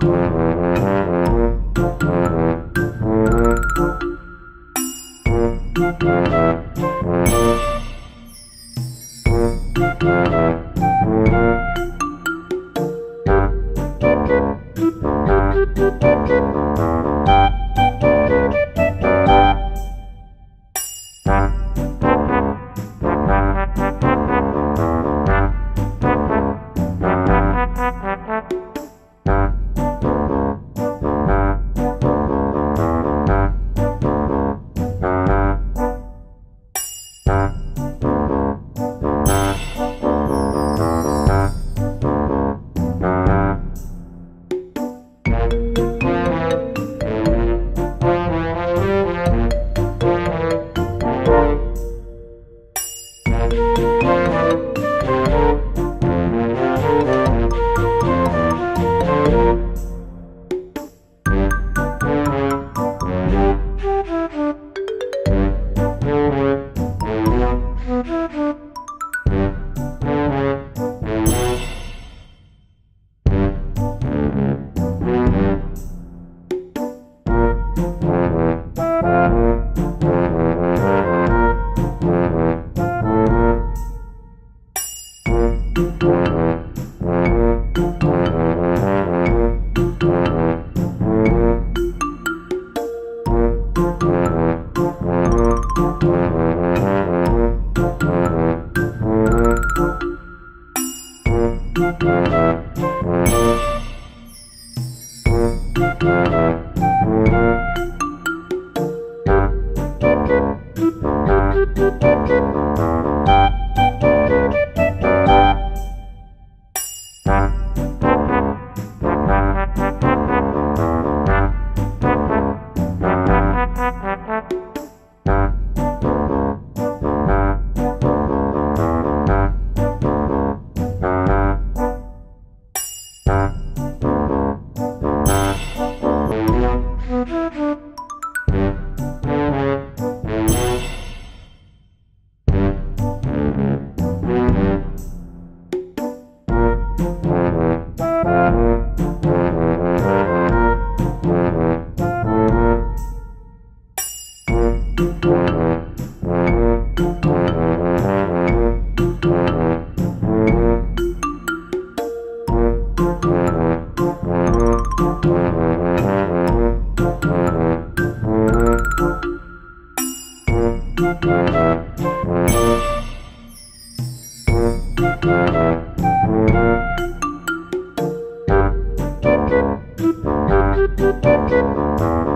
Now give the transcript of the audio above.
Thank you. Música